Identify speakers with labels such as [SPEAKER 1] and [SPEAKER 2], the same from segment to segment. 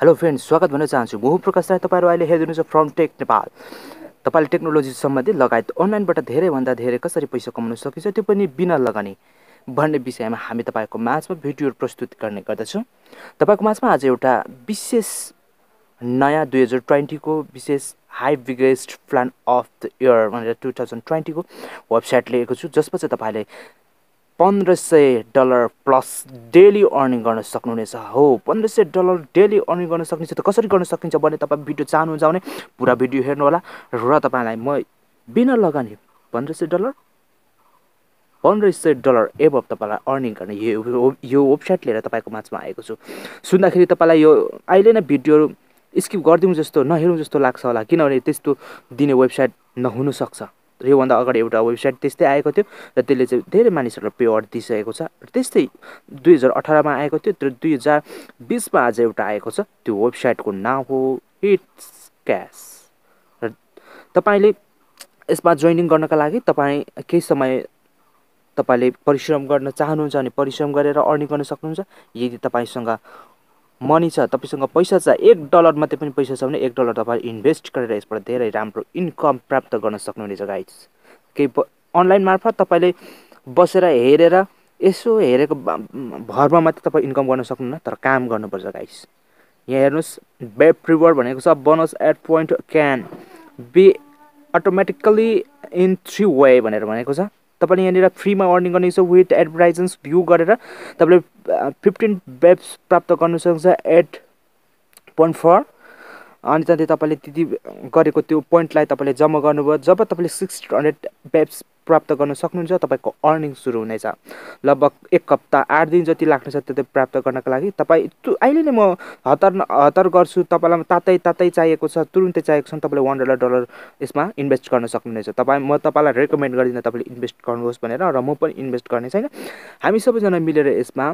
[SPEAKER 1] Hello friends स्वागत भन्न चाहन्छु। म प्रकाश राई तपाईँहरू अहिले हेरिदिनुहुन्छ फ्रम टेक नेपाल। तपाईँले टेक्नोलोजी सम्बन्धी लगायत अनलाइनबाट धेरैभन्दा धेरै कसरी पैसा कमाउन सकिन्छ त्यो पनि बिना लगानी भन्ने विषयमा हामी तपाईँको माझमा भिडियो प्रस्तुत गर्ने गर्दछौँ। तपाईँको माझमा आज एउटा विशेष नयाँ दुई हजार ट्वेन्टीको विशेष high biggest plan of the year भनेर टु थाउजन्ड ट्वेन्टीको वेबसाइट लिएको छु। जसमा चाहिँ तपाईँले पन्ध्र सय डलर प्लस डेली अर्निङ गर्न सक्नुहुनेछ। हो पन्ध्र सय डलर डेली अर्निङ गर्न सकिन्छ त कसरी गर्न सकिन्छ भने तपाईँ भिडियो चाहनुहुन्छ भने पुरा भिडियो हेर्नु होला र तपाईँलाई म बिना लगानी पन्ध्र सय डलर पन्ध्र सय डलर एभब तपाईँलाई अर्निङ गर्ने यो यो वेबसाइट लिएर तपाईँको माझमा आएको छु। सुन्दाखेरि तपाईँलाई यो अहिले नै भिडियो स्किप गरिदिउँ जस्तो नहेरौँ जस्तो लाग्छ होला किनभने त्यस्तो दिने वेबसाइट नहुनसक्छ। योभन्दा अगाडि एउटा वेबसाइट त्यस्तै आएको थियो र त्यसले चाहिँ धेरै मानिसहरूलाई पेआउट दिइसकेको छ र त्यस्तै दुई हजार अठारमा आएको थियो तर दुई हजार बिसमा आज एउटा आएको छ। त्यो वेबसाइटको नाम हो हिट्स क्यास। र तपाईँले यसमा जोइनिङ गर्नका लागि तपाईँ केही समय तपाईँले परिश्रम गर्न चाहनुहुन्छ भने परिश्रम गरेर अर्निङ गर्न सक्नुहुन्छ। यदि तपाईँसँग मनी छ तपाईँसँग पैसा छ एक डलर मात्रै पनि पैसा छ भने एक डलर तपाईँ इन्भेस्ट गरेर यसबाट धेरै राम्रो इन्कम प्राप्त गर्न सक्नुहुनेछ गाइड्स केही अनलाइन मार्फत तपाईँले बसेर हेरेर यसो हेरेको भरमा मात्रै तपाईँ इन्कम गर्न सक्नुहुन्न तर काम गर्नुपर्छ गाइस यहाँ हेर्नुहोस् बेब प्रिभर भनेको छ bonus eight point can be automatically in three way भनेर भनेको छ। तपाईँले यहाँनिर फ्रीमा अर्निङ गर्ने छ विथ एडभर्टाइजन्स भ्यू गरेर तपाईँले फिफ्टिन बेब्स प्राप्त गर्नु सक्छ एट पोइन्ट फोर अनि त्यहाँदेखि तपाईँले त्यति गरेको त्यो पोइन्टलाई तपाईँले जम्मा गर्नुभयो। जब तपाईँले सिक्स हन्ड्रेड बेब्स प्राप्त गर्न सक्नुहुन्छ तपाईँको अर्निङ सुरु हुनेछ। लगभग एक हप्ता आठ दिन जति लाग्नेछ त्यो प्राप्त गर्नको लागि तपाईँ अहिले नै म हतार हतार गर्छु तपाईँलाई तातै तातै चाहिएको छ तुरुन्तै चाहिएको छ तपाईँले वान डलर डलर यसमा इन्भेस्ट गर्न सक्नुहुनेछ। तपाईँ म तपाईँलाई रेकमेन्ड गरिदिनँ तपाईँले इन्भेस्ट गर्नुहोस् भनेर र म पनि इन्भेस्ट गर्ने छैन। हामी सबैजना मिलेर यसमा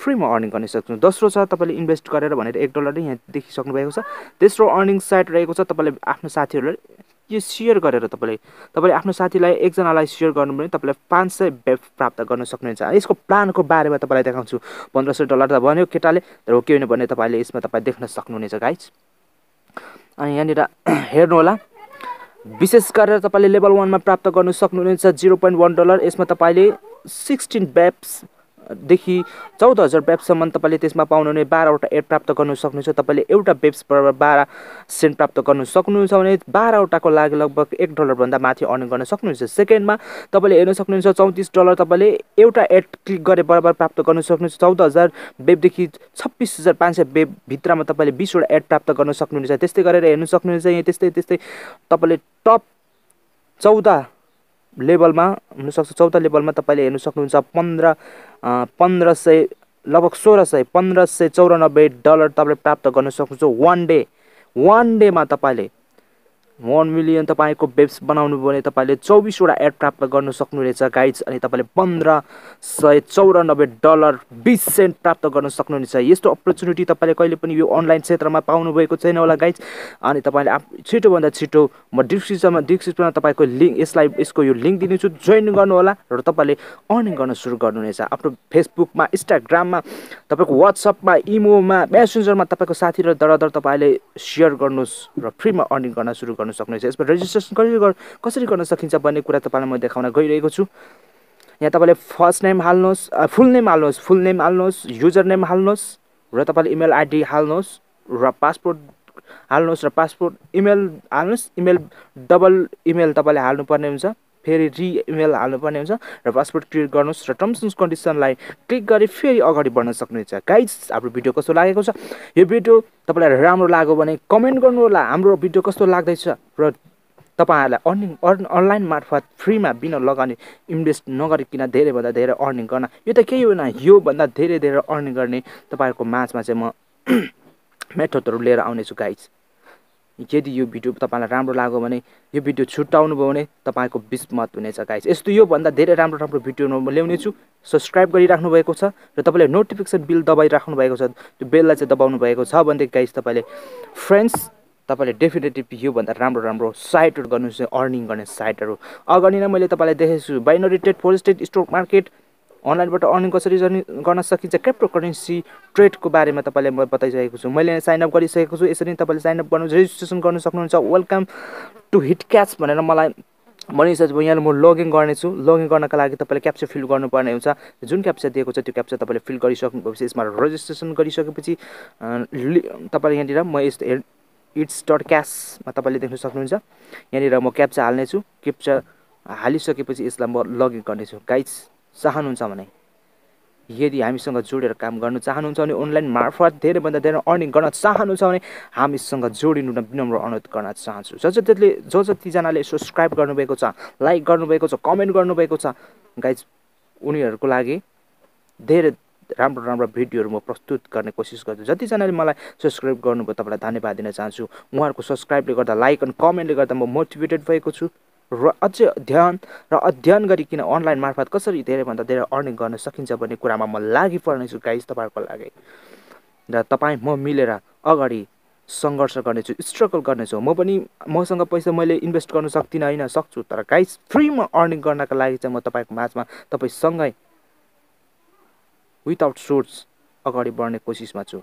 [SPEAKER 1] फ्रीमा अर्निङ गर्न सक्छौँ। दोस्रो छ तपाईँले इन्भेस्ट गरेर भनेर एक डलर यहाँ देखिसक्नु भएको छ। तेस्रो अर्निङ साइट रहेको छ तपाईँले आफ्नो साथीहरूलाई यो सेयर गरेर तपाईँले तपाईँले आफ्नो साथीलाई एकजनालाई सेयर गर्नु भने तपाईँले पाँच सय बेब प्राप्त गर्न सक्नुहुन्छ। यसको प्लानको बारेमा तपाईँलाई देखाउँछु। पन्ध्र सय डलर त भन्यो केटाले तर के होइन भने तपाईँले यसमा तपाईँ देख्न सक्नुहुनेछ गाइज अनि यहाँनिर हेर्नुहोला विशेष गरेर तपाईँले लेभल वानमा प्राप्त गर्नु सक्नुहुनेछ जिरो पोइन्ट वान डलर। यसमा तपाईँले सिक्सटिन बेब्स देखि चौध हजार बेब्ससम्म तपाईँले त्यसमा पाउनुहुने बाह्रवटा एड प्राप्त गर्नु सक्नुहुन्छ। तपाईँले एउटा बेब्स बराबर बाह्र सेन्ट प्राप्त गर्नु सक्नुहुन्छ भने बाह्रवटाको लागि लगभग एक डलरभन्दा माथि अर्निङ गर्न सक्नुहुन्छ। सेकेन्डमा तपाईँले हेर्न सक्नुहुन्छ चौतिस डलर तपाईँले एउटा एड क्लिक गरे बराबर प्राप्त गर्नु सक्नुहुन्छ। चौध हजार बेबदेखि छब्बिस हजार पाँच सय बेब भित्रमा तपाईँले बिसवटा एड प्राप्त गर्न सक्नुहुनेछ। त्यस्तै गरेर हेर्नु सक्नुहुन्छ। यहाँ त्यस्तै त्यस्तै तपाईँले टप चौध लेभलमा हुनसक्छ चौध लेभलमा तपाईँले हेर्नु सक्नुहुन्छ पन्ध्र पन्ध्र सय लगभग सोह्र सय पन्ध्र सय चौरानब्बे डलर तपाईँले प्राप्त गर्न सक्नुहुन्छ वान डे वान डेमा तपाईँले वान मिलियन तपाईँको वेब्स बनाउनु भने तपाईँले चौबिसवटा एड प्राप्त गर्नु सक्नुहुनेछ गाइड्स अनि तपाईँले पन्ध्र सय चौरानब्बे डलर बिस सेन्ट प्राप्त गर्न सक्नुहुनेछ यस्तो अपर्च्युनिटी तपाईँले कहिले पनि यो अनलाइन क्षेत्रमा पाउनुभएको छैन होला गाइड्स अनि तपाईँले आफ छिटोभन्दा छिटो म डिस्क्रिप्सनमा डिस्क्रिप्सनमा तपाईँको लिङ्क यसलाई यसको यो लिङ्क दिनेछु। जोइन गर्नुहोला र तपाईँले अर्निङ गर्न सुरु गर्नुहुनेछ आफ्नो फेसबुकमा इन्स्टाग्राममा तपाईँको वाट्सएपमा इमोमा मेसेन्जरमा तपाईँको साथी र दर दर तपाईँले सेयर गर्नुहोस् र फ्रीमा अर्निङ गर्न सुरु गर्नु गर्नु सक्नुहुन्छ यसमा रेजिस्ट्रेसन कसरी कसरी गर्न सकिन्छ भन्ने कुरा तपाईँलाई म देखाउन गइरहेको छु। यहाँ तपाईँले फर्स्ट नेम हाल्नुहोस् फुल नेम हाल्नुहोस् फुल नेम हाल्नुहोस् युजर नेम हाल्नुहोस् र तपाईँले इमेल आइडी हाल्नुहोस् र पासपोर्ट हाल्नुहोस् र पासपोर्ट इमेल हाल्नुहोस् इमेल डबल इमेल तपाईँले हाल्नुपर्ने हुन्छ। फेरि रि इमेल हाल्नुपर्ने हुन्छ र पासपोर्ट क्रिएट गर्नुहोस् र टर्म्स एन्ड कन्डिसनलाई क्लिक गरी फेरि अगाडि बढ्न सक्नुहुन्छ। गाइड्स हाम्रो भिडियो कस्तो लागेको छ? यो भिडियो तपाईँलाई राम्रो लाग्यो भने कमेन्ट गर्नु होला हाम्रो भिडियो कस्तो लाग्दैछ? र तपाईँहरूलाई अर्निङ अर्न अनलाइन मार्फत फ्रीमा बिना लगानी इन्भेस्ट नगरिकन धेरैभन्दा धेरै अर्निङ गर्न। यो त केही होइन। योभन्दा धेरै धेरै अर्निङ गर्ने तपाईँहरूको माझमा चाहिँ म मेथडहरू लिएर आउनेछु गाइड्स यदि यो भिडियो तपाईँलाई राम्रो लाग्यो भने यो भिडियो छुट्याउनु भयो भने तपाईँको बिस्मत हुनेछ गाइस यस्तो योभन्दा धेरै राम्रो राम्रो भिडियो म ल्याउने छु। सब्सक्राइब गरिराख्नु भएको छ र तपाईँले नोटिफिकेसन बिल दबाइराख्नु भएको छ त्यो बेललाई चाहिँ दबाउनु भएको छ भनेदेखि गाइस तपाईँले फ्रेन्ड्स तपाईँले डेफिनेटली योभन्दा राम्रो राम्रो साइटहरू गर्नु अर्निङ गर्ने साइटहरू। अगाडि नै मैले तपाईँलाई देखेको छु binary trade for state stock market अनलाइनबाट अर्निङ कसरी गर्न सकिन्छ क्रिप्टो करेन्सी ट्रेडको बारेमा तपाईँलाई म बताइसकेको छु। मैले साइनअप गरिसकेको छु यसरी तपाईँले साइनअप गर्नु रेजिस्ट्रेसन गर्नु सक्नुहुन्छ। वेलकम टु हिट क्याच भनेर मलाई भनिसकेपछि यहाँले म लगइन गर्नेछु। लगइन गर्नका लागि तपाईँले क्याप्चा फिल गर्नुपर्ने हुन्छ। जुन क्याप्चा दिएको छ त्यो क्याप्चा तपाईँले फिल गरिसक्नुभएपछि यसमा रजिस्ट्रेसन गरिसकेपछि तपाईँले यहाँनिर म यस्तो इट्स डट क्यासमा तपाईँले देख्न सक्नुहुन्छ। यहाँनिर म क्याप्चा हाल्नेछु। क्याप्चा हालिसकेपछि यसलाई म लगइन गर्नेछु। गाइड्स चाहनुहुन्छ भने? यदि हामीसँग जोडेर काम गर्नु चाहनुहुन्छ भने अनलाइन मार्फत धेरैभन्दा धेरै अर्निङ गर्न चाहनुहुन्छ भने हामीसँग जोडिनु विनम्र अनुरोध गर्न चाहन्छु। ज जतिले जो जतिजनाले सब्सक्राइब गर्नुभएको छ लाइक गर्नुभएको छ कमेन्ट गर्नुभएको छ गाइज उनीहरूको लागि धेरै राम्रो राम्रो भिडियोहरू म प्रस्तुत गर्ने कोसिस गर्छु। जतिजनाले मलाई सब्सक्राइब गर्नुभयो तपाईँलाई धन्यवाद दिन चाहन्छु। उहाँहरूको सब्सक्राइबले गर्दा लाइक अनि कमेन्टले गर्दा म मोटिभेटेड भएको छु। र अझै अध्ययन र अध्ययन गरिकन अनलाइन मार्फत कसरी धेरैभन्दा धेरै अर्निङ गर्न सकिन्छ भन्ने कुरामा म लागि पर्नेछु गाइज तपाईँहरूको लागि। र तपाईँ म मिलेर अगाडि सङ्घर्ष गर्नेछु स्ट्रगल गर्नेछु। म पनि मसँग पैसा मैले इन्भेस्ट गर्न सक्दिनँ होइन सक्छु। तर गाइज फ्रीमा अर्निङ गर्नका लागि चाहिँ म तपाईँको माझमा तपाईँसँगै विदाउट सोर्स अगाडि बढ्ने कोसिसमा छु।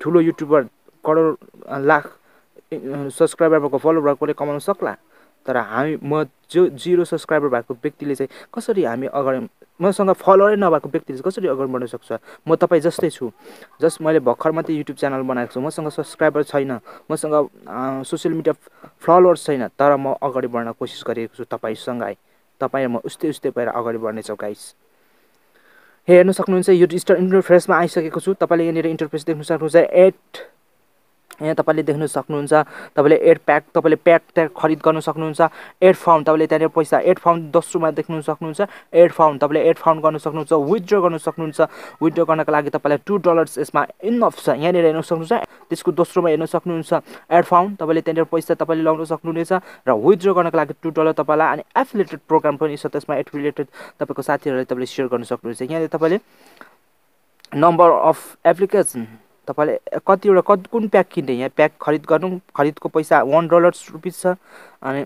[SPEAKER 1] ठुलो युट्युबर करोड लाख सब्सक्राइबर भएको फलोवर कसले कमाउन सक्ला? तर हामी म जो जिरो सब्सक्राइबर भएको व्यक्तिले चाहिँ कसरी हामी अगाडि मसँग फलोवरै नभएको व्यक्तिले चाहिँ कसरी अगाडि बढ्न सक्छ? म तपाईँ जस्तै छु। जस मैले भर्खर मात्रै युट्युब च्यानल बनाएको छु मसँग सब्सक्राइबर छैन मसँग सोसियल मिडिया फलोवर्स छैन तर म अगाडि बढ्न कोसिस गरेको छु तपाईँसँगै तपाईँ म उस्तै उस्तै भएर अगाडि बढ्नेछौँ गाइस हेर्नु सक्नुहुन्छ यो डिजिटल इन्टरफेसमा आइसकेको छु। तपाईँले यहाँनिर इन्टरफेस देख्नु सक्नुहुन्छ एट यहाँ तपाईँले देख्न सक्नुहुन्छ तपाईँले एड प्याक तपाईँले प्याक ट्याग खरिद गर्नु सक्नुहुन्छ एड फाउन्ड तपाईँले त्यहाँनिर पैसा एड फाउन्ड दोस्रोमा देख्नु सक्नुहुन्छ एड फाउन्ड तपाईँले एड फाउन्ड गर्नु सक्नुहुन्छ विथड्र गर्नु सक्नुहुन्छ विथड्र गर्नको लागि तपाईँलाई टु डलर्स यसमा इनफ छ यहाँनिर हेर्नु सक्नुहुन्छ त्यसको दोस्रोमा हेर्नु सक्नुहुन्छ एड फाउन्ड तपाईँले त्यहाँनिर पैसा तपाईँले लगाउन सक्नुहुनेछ र विथड्र गर्नको लागि टु डलर तपाईँलाई अनि एफिलेटेड प्रोग्राम पनि छ त्यसमा एफिलेटेड तपाईँको साथीहरूलाई तपाईँले सेयर गर्न सक्नुहुन्छ यहाँनिर तपाईँले नम्बर अफ एप्लिकेसन तपाईँले कतिवटा कति कुन प्याक किन्ने? यहाँ प्याक खरिद गर्नु खरिदको पैसा वान डलर्स रुपिस छ अनि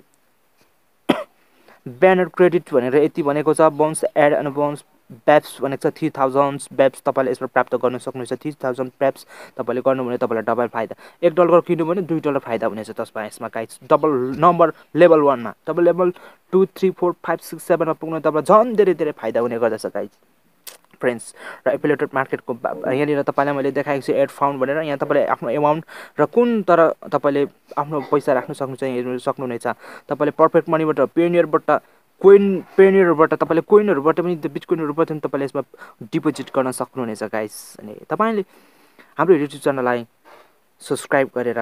[SPEAKER 1] ब्यानर क्रेडिट भनेर यति भनेको छ बोन्स एड एन्ड बोन्स ब्याप्स भनेको छ थ्री थाउजन्ड ब्याप्स तपाईँले यसमा प्राप्त गर्न सक्नुहुन्छ। थ्री थाउजन्ड ब्याप्स तपाईँले गर्नु भने तपाईँलाई डबल फाइदा। एक डलर किन्नु भने दुई डलर फाइदा हुनेछ त्यसमा यसमा गाइस डबल नम्बर लेभल वानमा double level two three four five six सेभेनमा पुग्नु तपाईँलाई झन् धेरै धेरै फाइदा हुने गर्दछ गाइस फ्रेन्ड्स र एफिलेटेड मार्केटको यहाँनिर तपाईँलाई मैले देखाएको छु एड फाउन्ड भनेर। यहाँ तपाईँले आफ्नो एमाउन्ट र कुन तर तपाईँले आफ्नो पैसा राख्नु सक्नुहुन्छ हेर्नु सक्नुहुनेछ। तपाईँले पर्फेक्ट मनीबाट पेनियरबाट कोइन पेनियरबाट तपाईँले कोइनहरूबाट पनि बिटकोइनहरूबाट पनि तपाईँले यसमा डिपोजिट गर्न सक्नुहुनेछ गाइस अनि तपाईँले हाम्रो युट्युब च्यानललाई सब्सक्राइब गरेर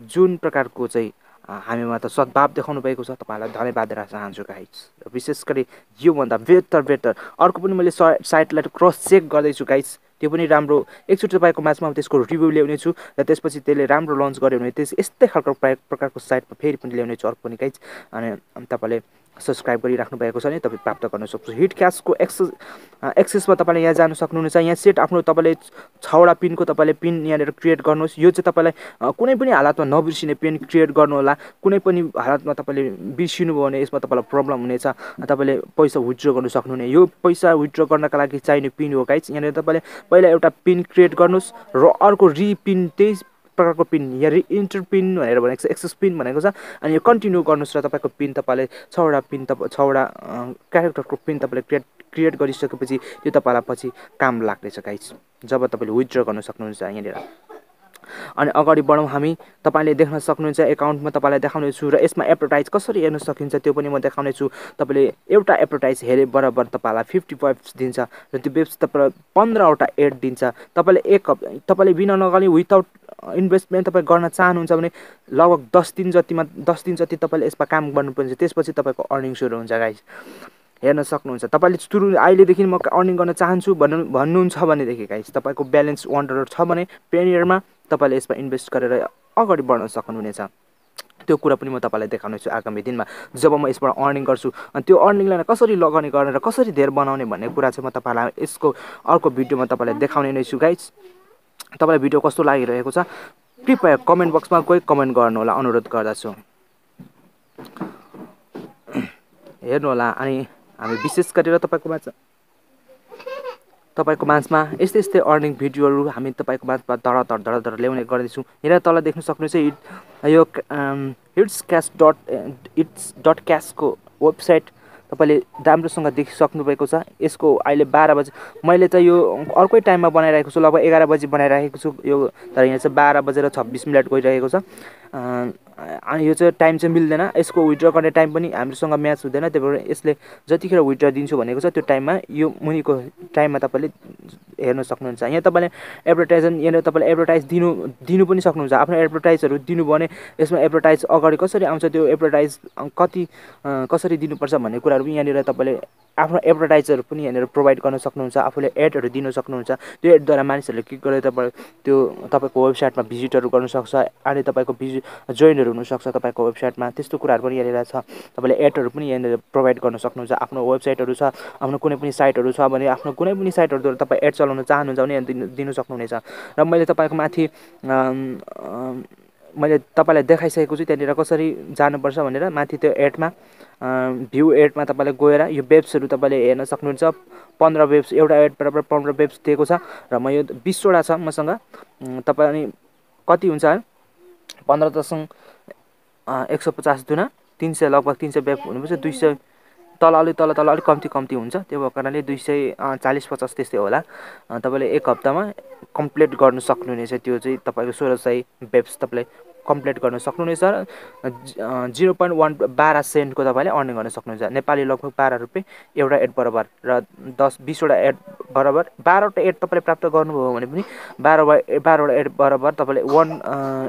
[SPEAKER 1] जुन प्रकारको चाहिँ हामीमा त सद्भाव देखाउनु भएको छ। तपाईँहरूलाई धन्यवाद दिन चाहन्छु गाइज विशेष गरी योभन्दा बेटर बेटर अर्को पनि मैले साइटलाई क्रस चेक गर्दैछु गाइज त्यो पनि राम्रो। एकचोटि तपाईँको म्याचमा त्यसको रिभ्यू ल्याउने छु र त्यसपछि त्यसले राम्रो लन्च गऱ्यो भने त्यस यस्तै खालको प्रकारको साइटमा फेरि पनि ल्याउने छु अर्को पनि गाइज अनि तपाईँले सब्सक्राइब गरिराख्नु भएको छ भने तपाईँ प्राप्त गर्न सक्छु। हिट क्यासको एक्सेस एक्सेसमा तपाईँले यहाँ जानु सक्नुहुनेछ। यहाँ सेट आफ्नो तपाईँले छवटा पिनको तपाईँले पिन यहाँनिर क्रिएट गर्नुहोस्। यो चाहिँ तपाईँलाई कुनै पनि हालतमा नबिर्सिने पिन क्रिएट गर्नुहोला कुनै पनि हालतमा तपाईँले बिर्सिनुभयो भने यसमा तपाईँलाई प्रब्लम हुनेछ। तपाईँले पैसा विथड्र गर्नु सक्नुहुने यो पैसा विथड्र गर्नका लागि चाहिने पिन हो गाइज। यहाँनिर तपाईँले पहिला एउटा पिन क्रिएट गर्नुहोस् र अर्को रिपिन त्यही प्रकारको पिन या इन्टर पिन भनेर भनेको छ एक्सेस पिन भनेको छ। अनि यो कन्टिन्यू गर्नुहोस् र तपाईँको पिन तपाईँले छवटा पिन तपाईँ छवटा क्यारेक्टरको पिन तपाईँले क्रिएट क्रिएट गरिसकेपछि त्यो तपाईँलाई पछि काम लाग्नेछ गाइस जब तपाईँले विथड्र गर्न सक्नुहुन्छ यहाँनिर। अनि अगाडि बढौँ हामी। तपाईँले देख्न सक्नुहुन्छ एकाउन्टमा तपाईँलाई देखाउनेछु र यसमा एडभर्टाइज कसरी हेर्न सकिन्छ त्यो पनि म देखाउनेछु। तपाईँले एउटा एडभर्टाइज हेरे बराबर तपाईँलाई फिफ्टी फाइभ दिन्छ र त्यो वेब्स तपाईँलाई पन्ध्रवटा एड दिन्छ। तपाईँले एक तपाईँले बिना नगर्ने विदाउट इन्भेस्टमेन्ट तपाईँ गर्न चाहनुहुन्छ भने लगभग दस दिन जतिमा दस दिन जति तपाईँले यसमा काम गर्नुपर्छ त्यसपछि तपाईँको अर्निङ सुरु हुन्छ गाइस हेर्न सक्नुहुन्छ। तपाईँले सुरु अहिलेदेखि म अर्निङ गर्न चाहन्छु भन्नु भन्नुहुन्छ भनेदेखि गाइस तपाईँको ब्यालेन्स वान डलर छ भने पेनियरमा तपाईँले यसमा इन्भेस्ट गरेर अगाडि बढ्न सक्नुहुनेछ। त्यो कुरा पनि म तपाईँलाई देखाउनेछु आगामी दिनमा। जब म यसबाट अर्निङ गर्छु अनि त्यो अर्निङलाई कसरी लगाउने गरेर कसरी धेर बनाउने भन्ने कुरा चाहिँ म तपाईँलाई यसको अर्को भिडियोमा तपाईँलाई देखाउने नै छु। गाइस तपाईँलाई भिडियो कस्तो लागिरहेको छ कृपया कमेन्ट बक्समा कोही कमेन्ट गर्नुहोला। अनुरोध गर्दछु। हेर्नुहोला अनि हामी विशेष गरेर तपाईँकोमा तपाईँको माझमा यस्तै यस्तै अर्निङ भिडियोहरू हामी तपाईँको माझमा धडा धड धडा धड ल्याउने गर्दैछौँ। यहाँ तल देख्न सक्नुहुन्छ हिट यो hits cash dot its dot क्यासको website तपाईँले राम्रोसँग देखिसक्नु भएको छ। यसको अहिले बाह्र बजी मैले त यो अर्कै टाइममा बनाइरहेको छु लगभग एघार बजी बनाइरहेको छु। यो तर यहाँ चाहिँ बाह्र बजेर छब्बिस मिनट गइरहेको छ। यो चाहिँ टाइम चाहिँ मिल्दैन। यसको विड्र गर्ने टाइम पनि हामीसँग म्याच हुँदैन। त्यही भएर यसले जतिखेर विड्र दिन्छु भनेको छ त्यो टाइममा यो मुनिको टाइममा तपाईँले हेर्न सक्नुहुन्छ। यहाँ तपाईँले एडभर्टाइजन यहाँनिर तपाईँले एडभर्टाइज दिनु दिनु पनि सक्नुहुन्छ। आफ्नो एडभर्टाइजहरू दिनुभयो भने यसमा एडभर्टाइज अगाडि कसरी आउँछ त्यो एडभर्टाइज कति कसरी दिनुपर्छ भन्ने कुराहरू पनि यहाँनिर तपाईँले आफ्नो एडभर्टाइजहरू पनि यहाँनिर प्रोभाइड गर्न सक्नुहुन्छ आफूले एडहरू दिन सक्नुहुन्छ। त्यो एडद्वारा मानिसहरूले क्लिक गरेर तपाईँ त्यो तपाईँको वेबसाइटमा भिजिटहरू गर्नु सक्छ अनि तपाईँको भिजिट जोइनहरू हुनसक्छ तपाईँको वेबसाइटमा त्यस्तो कुराहरू पनि यहाँनिर छ। तपाईँले एडहरू पनि यहाँनिर प्रोभाइड गर्न सक्नुहुन्छ। आफ्नो वेबसाइटहरू छ आफ्नो कुनै पनि साइटहरू छ भने आफ्नो कुनै पनि साइटहरूद्वारा तपाईँ एड चलाउन चाहनुहुन्छ भने दिनु दिनु सक्नुहुनेछ। र मैले तपाईँको माथि मैले तपाईँलाई देखाइसकेको छु त्यहाँनिर कसरी जानुपर्छ भनेर। माथि त्यो एडमा भ्यू एडमा तपाईँले गएर यो वेब्सहरू तपाईँले हेर्न सक्नुहुन्छ। पन्ध्र वेब्स एउटा एड बराबर पन्ध्र वेब्स दिएको छ र म यो बिसवटा छ मसँग। तपाईँ कति हुन्छ? पन्ध्र दशम एक सौ पचास दुना। तिन सय लगभग तिन सय वेब हुनुपर्छ। दुई सय तल अलिक तल तल अलिक कम्ती कम्ती हुन्छ। त्यो भएको कारणले दुई सय चालिस पचास त्यस्तै होला। तपाईँले एक हप्तामा कम्प्लिट गर्नु सक्नुहुनेछ। त्यो चाहिँ तपाईँको सोह्र सय वेब्स तपाईँले कम्प्लिट गर्न सक्नुहुनेछ जिरो पोइन्ट वान बाह्र सेन्टको तपाईँले अर्निङ गर्न सक्नुहुन्छ। नेपाली लगभग बाह्र रुपियाँ एउटा एड बराबर र दस बिसवटा एड बराबर बाह्रवटा एड तपाईँले प्राप्त गर्नुभयो भने पनि बाह्र बाह्रवटा एड बराबर तपाईँले वान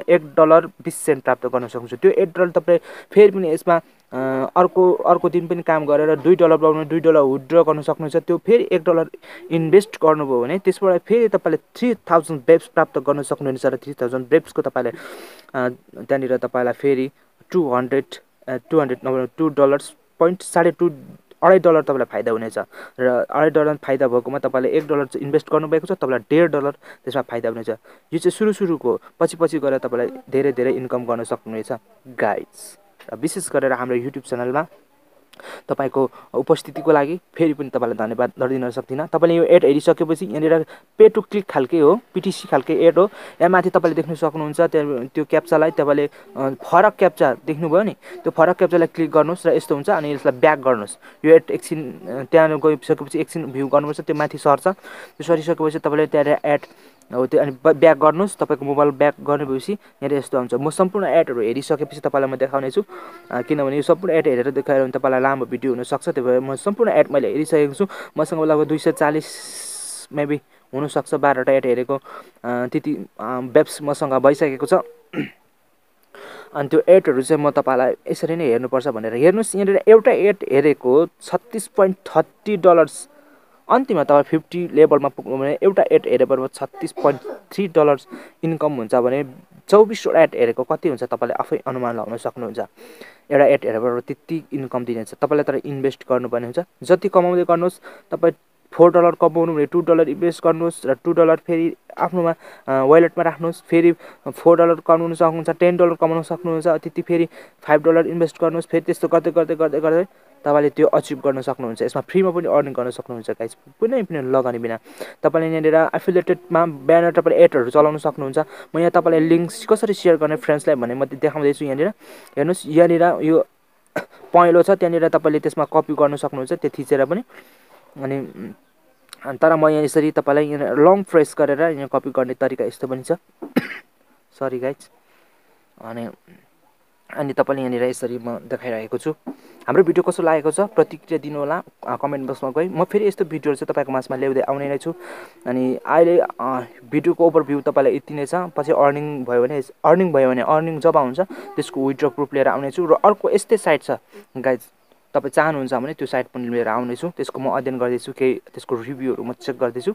[SPEAKER 1] एक डलर बिस सेन्ट प्राप्त गर्न सक्नुहुन्छ। त्यो एड डलर तपाईँले फेरि पनि यसमा अर्को अर्को दिन पनि काम गरेर दुई डलर पाउनु दुई डलर विड्र गर्नु सक्नुहुन्छ। त्यो फेरि एक डलर इन्भेस्ट गर्नुभयो भने त्यसबाट फेरि तपाईँले थ्री थाउजन्ड बेब्स प्राप्त गर्न सक्नुहुनेछ र थ्री थाउजन्ड बेब्सको तपाईँले त्यहाँनिर तपाईँलाई फेरि टु हन्ड्रेड टु हन्ड्रेड नभए टु डलर्स पोइन्ट साढे टु अढाई डलर तपाईँलाई फाइदा हुनेछ। र अढाई डलर फाइदा भएकोमा तपाईँले एक डलर चाहिँ इन्भेस्ट गर्नुभएको छ तपाईँलाई डेढ डलर त्यसमा फाइदा हुनेछ। यो चाहिँ सुरु सुरुको पछि पछि गएर तपाईँलाई धेरै धेरै इन्कम गर्न सक्नुहुनेछ गाइड्स र विशेष गरेर हाम्रो युट्युब च्यानलमा तपाईँको उपस्थितिको लागि फेरि पनि तपाईँलाई धन्यवाद नदिन सक्दिनँ। तपाईँले यो एड हेरिसकेपछि यहाँनिर पे टु क्लिक खालके हो पिटिसी खालके एड हो। यहाँ माथि तपाईँले देख्न सक्नुहुन्छ त्यहाँ त्यो क्याप्चालाई तपाईँले फरक क्याप्चा देख्नुभयो नि त्यो फरक क्याप्चालाई क्लिक गर्नुहोस् र यस्तो हुन्छ अनि यसलाई ब्याक गर्नुहोस्। यो एड एकछिन त्यहाँ गइसकेपछि एकछिन भ्यू गर्नुपर्छ त्यो माथि सर्छ। त्यो सरिसकेपछि तपाईँले त्यहाँ एड हो त्यो अनि ब्याक गर्नुहोस् तपाईँको मोबाइल ब्याक गर्ने भएपछि यहाँनिर यस्तो आउँछ म सम्पूर्ण एडहरू हेरिसकेपछि तपाईँलाई म देखाउने छु किनभने यो सम्पूर्ण एड हेरेर देखाएर भने तपाईँलाई लामो भिडियो हुनसक्छ त्यही भएर म सम्पूर्ण एड मैले हेरिसकेको छु। मसँग लगभग दुई सय चालिस मेबी हुनसक्छ बाह्रवटा एड हेरेको। त्यति वेब्स मसँग भइसकेको छ। अनि त्यो एडहरू चाहिँ म तपाईँलाई यसरी नै हेर्नुपर्छ भनेर हेर्नुहोस्। यहाँनिर एउटा एड हेरेको छत्तिस पोइन्ट थर्टी डलर्स अन्तिममा तपाईँ फिफ्टी लेभलमा पुग्नु भने एउटा एड हेरेर छत्तिस पोइन्ट थ्री डलर्स इन्कम हुन्छ भने चौबिसवटा एड हेरेको कति हुन्छ तपाईँले आफै अनुमान लगाउन सक्नुहुन्छ। एउटा एड हेरेर त्यति इन्कम दिनेछ तपाईँलाई तर इन्भेस्ट गर्नुपर्ने हुन्छ। जति कमाउँदै गर्नुहोस् तपाईँ फोर डलर कमाउनु भने टु डलर इन्भेस्ट गर्नुहोस् र टु डलर फेरि आफ्नोमा वालेटमा राख्नुहोस्। फेरि फोर डलर कमाउनु सक्नुहुन्छ टेन डलर कमाउनु सक्नुहुन्छ। त्यति फेरि फाइभ डलर इन्भेस्ट गर्नुहोस्। फेरि त्यस्तो गर्दै गर्दै गर्दै गर्दै तपाईँले त्यो अचिभ गर्न सक्नुहुन्छ। यसमा फ्रीमा पनि अर्निङ गर्न सक्नुहुन्छ गाइस कुनै पनि लगानी बिना। तपाईँले यहाँनिर एफिलेटेडमा ब्यानर तपाईँले एडहरू चलाउन सक्नुहुन्छ। म यहाँ तपाईँलाई लिङ्क्स कसरी सेयर गर्ने फ्रेन्ड्सलाई भने म देखाउँदैछु यहाँनिर। हेर्नुहोस् यहाँनिर यो पहेँलो छ त्यहाँनिर तपाईँले त्यसमा कपी गर्न सक्नुहुन्छ त्यो थिचेर पनि। अनि तर म यहाँ यसरी तपाईँलाई यहाँ लङ प्रेस गरेर यहाँ कपी गर्ने तरिका यस्तो पनि छ। सरी गाइज अनि अनि तपाईँले यहाँनिर यसरी म देखाइरहेको छु। हाम्रो भिडियो कस्तो लागेको छ प्रतिक्रिया दिनुहोला कमेन्ट बक्समा गई। म फेरि यस्तो भिडियोहरू चाहिँ तपाईँको माझमा ल्याउँदै आउने नै छु। अनि अहिले भिडियोको ओभरभ्यू तपाईँलाई यति नै छ। पछि अर्निङ भयो भने अर्निङ भयो भने अर्निङ जब हुन्छ त्यसको विड्र प्रुफ लिएर आउनेछु र अर्को यस्तै साइट छ। गाइज तपाईँ चाहनुहुन्छ भने त्यो साइट पनि लिएर आउनेछु त्यसको म अध्ययन गर्दैछु केही त्यसको रिभ्यूहरू म चेक गर्दैछु।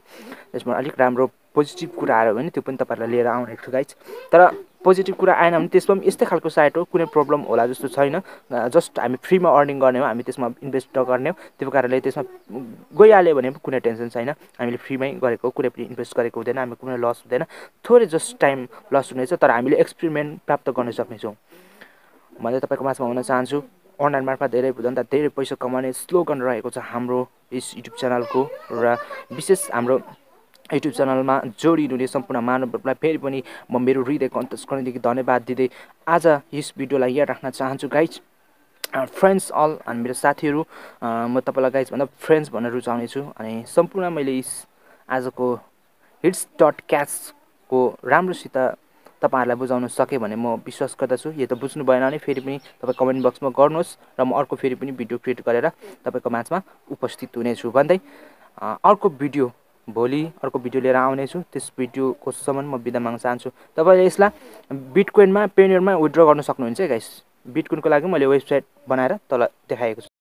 [SPEAKER 1] त्यसमा अलिक राम्रो पोजिटिभ कुरा आयो भने त्यो पनि तपाईँहरूलाई लिएर आउने छु गाइज तर पोजिटिभ कुरा आएन भने त्यसमा पनि यस्तै खालको साइट हो कुनै प्रब्लम होला जस्तो छैन। जस्ट हामी फ्रीमा अर्निङ गर्ने हो हामी त्यसमा इन्भेस्ट नगर्ने हो। त्यो कारणले त्यसमा गइहाल्यो भने पनि कुनै टेन्सन छैन। हामीले फ्रीमै गरेको कुनै पनि इन्भेस्ट गरेको हुँदैन हामी कुनै लस हुँदैन। थोरै जस्ट टाइम लस हुनेछ तर हामीले एक्सपेरिमेन्ट प्राप्त गर्न सक्नेछौँ। भन्दै तपाईँको माझमा भन्न चाहन्छु अनलाइन मार्फत धेरैभन्दा धेरै पैसा कमाउने स्लोगन रहेको छ हाम्रो यस युट्युब च्यानलको र विशेष हाम्रो युट्युब च्यानलमा जोडिनुहुने सम्पूर्ण मानवहरूलाई फेरि पनि म मेरो हृदयको अन्तस्करणदेखि धन्यवाद दिँदै आज यस भिडियोलाई यहाँ राख्न चाहन्छु। गाइज फ्रेन्ड्स अल अनि मेरो साथीहरू म तपाईँलाई गाइज भन्दा फ्रेन्ड्स भन्न रुचाउनेछु अनि सम्पूर्ण मैले यस आजको हिट्स डट क्यासको राम्रोसित तपाईँहरूलाई बुझाउन सकेँ भने म विश्वास गर्दछु। यो त बुझ्नु भएन भने फेरि पनि तपाईँ कमेन्ट बक्समा गर्नुहोस् र म अर्को फेरि पनि भिडियो क्रिएट गरेर तपाईँको माझमा उपस्थित हुनेछु भन्दै अर्को भिडियो भोलि अर्को भिडियो लिएर आउनेछु। त्यस भिडियोकोसम्म म बिदा माग्न चाहन्छु। तपाईँले यसलाई बिटकोइनमा पेनियरमा विथड्र गर्न सक्नुहुन्छ है गाइस बिटकोइनको लागि मैले वेबसाइट बनाएर तल देखाएको छु।